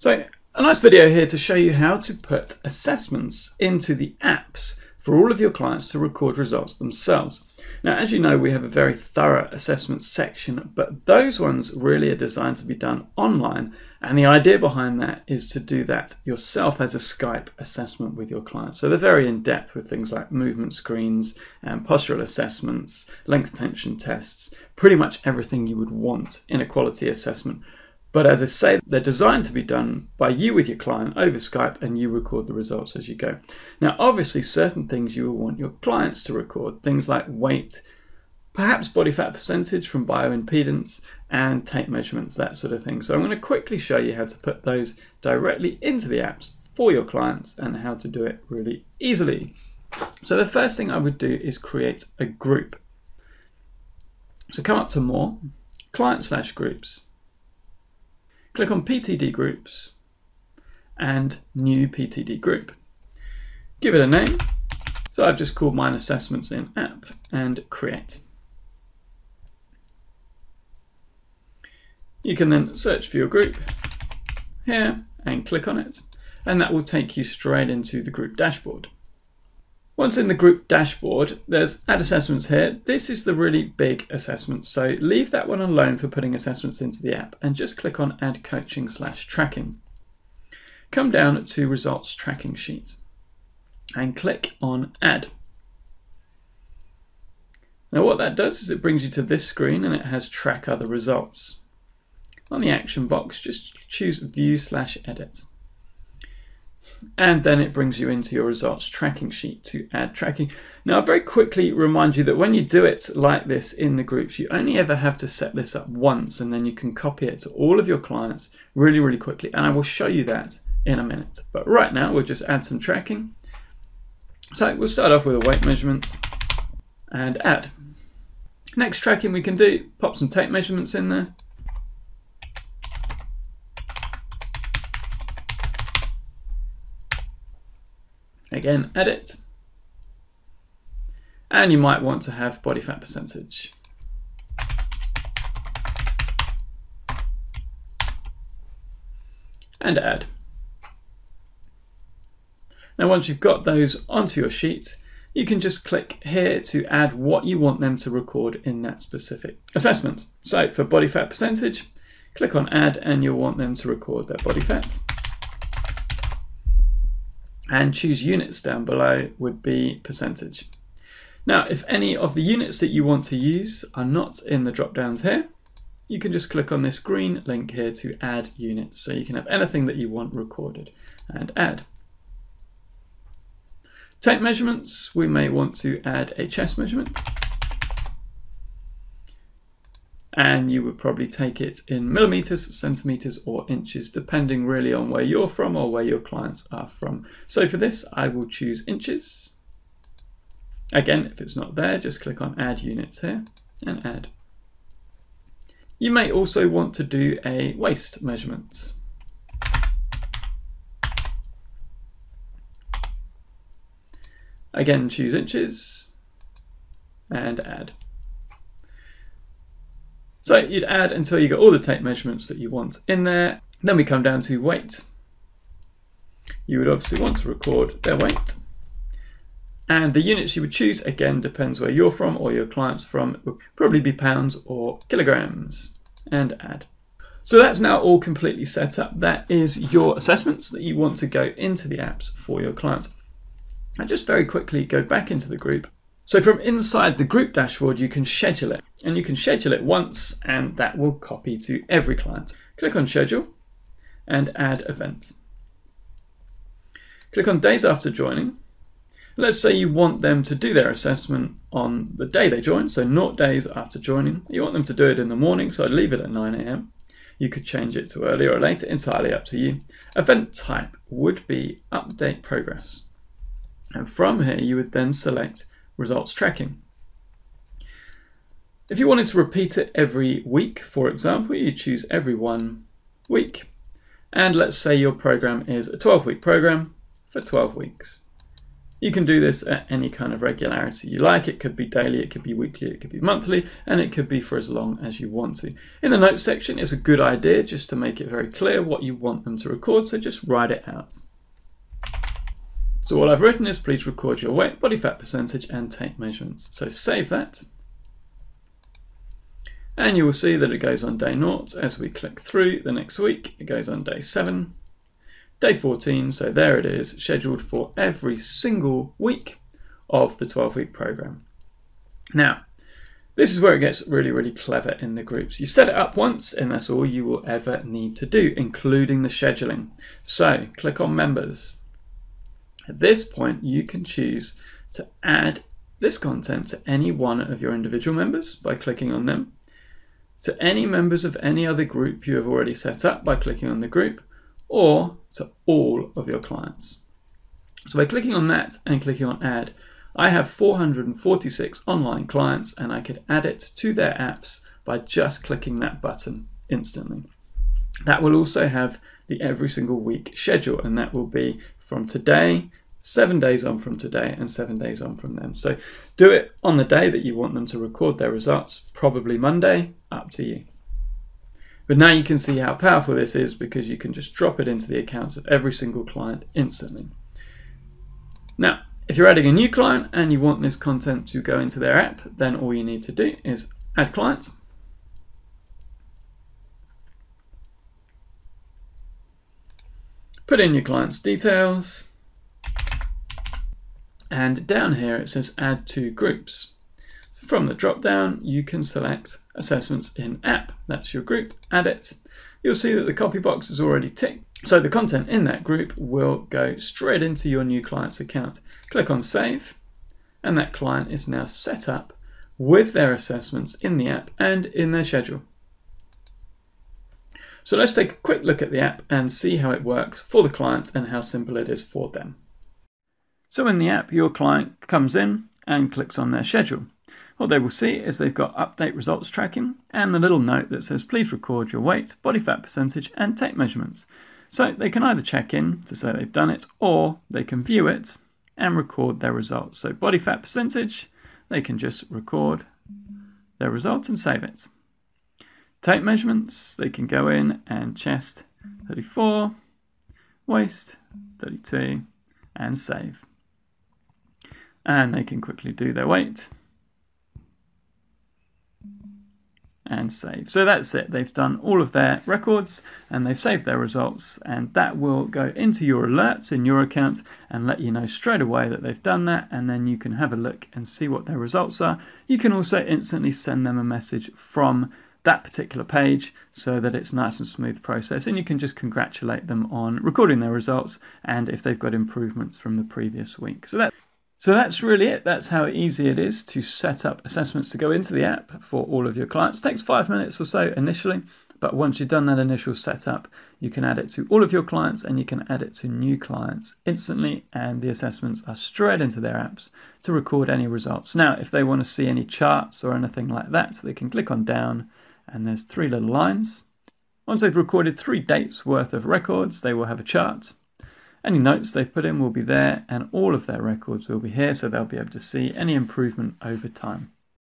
So a nice video here to show you how to put assessments into the apps for all of your clients to record results themselves. Now, as you know, we have a very thorough assessment section, but those ones really are designed to be done online. And the idea behind that is to do that yourself as a Skype assessment with your clients. So they're very in depth with things like movement screens and postural assessments, length tension tests, pretty much everything you would want in a quality assessment but as I say, they're designed to be done by you with your client over Skype and you record the results as you go. Now, obviously, certain things you will want your clients to record, things like weight, perhaps body fat percentage from bioimpedance, and tape measurements, that sort of thing. So, I'm going to quickly show you how to put those directly into the apps for your clients and how to do it really easily. So, the first thing I would do is create a group. So, come up to More, Client slash Groups Click on PTD Groups and New PTD Group. Give it a name. So I've just called mine Assessments in App and Create. You can then search for your group here and click on it and that will take you straight into the group dashboard. Once in the group dashboard, there's add assessments here. This is the really big assessment, so leave that one alone for putting assessments into the app and just click on add coaching slash tracking. Come down to results tracking sheet and click on add. Now what that does is it brings you to this screen and it has track other results. On the action box, just choose view slash edit and then it brings you into your results tracking sheet to add tracking. Now, I'll very quickly remind you that when you do it like this in the groups, you only ever have to set this up once and then you can copy it to all of your clients really, really quickly. And I will show you that in a minute. But right now, we'll just add some tracking. So we'll start off with a weight measurement and add. Next tracking we can do, pop some tape measurements in there. Again, edit. And you might want to have body fat percentage. And add. Now once you've got those onto your sheet, you can just click here to add what you want them to record in that specific assessment. So for body fat percentage, click on add and you'll want them to record their body fat and choose units down below would be percentage. Now, if any of the units that you want to use are not in the drop downs here, you can just click on this green link here to add units. So you can have anything that you want recorded and add. Tape measurements, we may want to add a chest measurement and you would probably take it in millimeters, centimeters, or inches, depending really on where you're from or where your clients are from. So for this, I will choose inches. Again, if it's not there, just click on add units here and add. You may also want to do a waist measurement. Again, choose inches and add. So you'd add until you get all the tape measurements that you want in there. Then we come down to weight. You would obviously want to record their weight. And the units you would choose, again, depends where you're from or your client's from. It would probably be pounds or kilograms. And add. So that's now all completely set up. That is your assessments that you want to go into the apps for your clients. And just very quickly go back into the group so from inside the group dashboard, you can schedule it and you can schedule it once and that will copy to every client. Click on schedule and add event. Click on days after joining. Let's say you want them to do their assessment on the day they join, so not days after joining. You want them to do it in the morning, so I'd leave it at 9 a.m. You could change it to earlier or later, entirely up to you. Event type would be update progress. And from here, you would then select results tracking. If you wanted to repeat it every week, for example, you choose every one week. And let's say your program is a 12 week program for 12 weeks. You can do this at any kind of regularity you like. It could be daily, it could be weekly, it could be monthly, and it could be for as long as you want to. In the notes section, it's a good idea just to make it very clear what you want them to record, so just write it out. So all I've written is please record your weight, body fat percentage, and tape measurements. So save that. And you will see that it goes on day naught as we click through the next week. It goes on day seven, day 14. So there it is, scheduled for every single week of the 12 week program. Now, this is where it gets really, really clever in the groups. You set it up once, and that's all you will ever need to do, including the scheduling. So click on members. At this point, you can choose to add this content to any one of your individual members by clicking on them to any members of any other group you have already set up by clicking on the group, or to all of your clients. So by clicking on that and clicking on add, I have 446 online clients and I could add it to their apps by just clicking that button instantly. That will also have the every single week schedule and that will be from today seven days on from today and seven days on from them. So do it on the day that you want them to record their results, probably Monday, up to you. But now you can see how powerful this is because you can just drop it into the accounts of every single client instantly. Now, if you're adding a new client and you want this content to go into their app, then all you need to do is add clients. Put in your client's details, and down here it says add to groups. So from the drop down you can select assessments in app. That's your group, add it. You'll see that the copy box is already ticked. So the content in that group will go straight into your new client's account. Click on save and that client is now set up with their assessments in the app and in their schedule. So let's take a quick look at the app and see how it works for the client and how simple it is for them. So in the app, your client comes in and clicks on their schedule. What they will see is they've got update results tracking and the little note that says please record your weight, body fat percentage and tape measurements. So they can either check in to say they've done it or they can view it and record their results. So body fat percentage, they can just record their results and save it. Tape measurements, they can go in and chest 34, waist 32 and save and they can quickly do their weight and save. So that's it. They've done all of their records and they've saved their results and that will go into your alerts in your account and let you know straight away that they've done that and then you can have a look and see what their results are. You can also instantly send them a message from that particular page so that it's nice and smooth process and you can just congratulate them on recording their results and if they've got improvements from the previous week. So that so that's really it. That's how easy it is to set up assessments to go into the app for all of your clients. It takes five minutes or so initially, but once you've done that initial setup, you can add it to all of your clients and you can add it to new clients instantly, and the assessments are straight into their apps to record any results. Now, if they want to see any charts or anything like that, they can click on down and there's three little lines. Once they've recorded three dates worth of records, they will have a chart any notes they've put in will be there and all of their records will be here so they'll be able to see any improvement over time.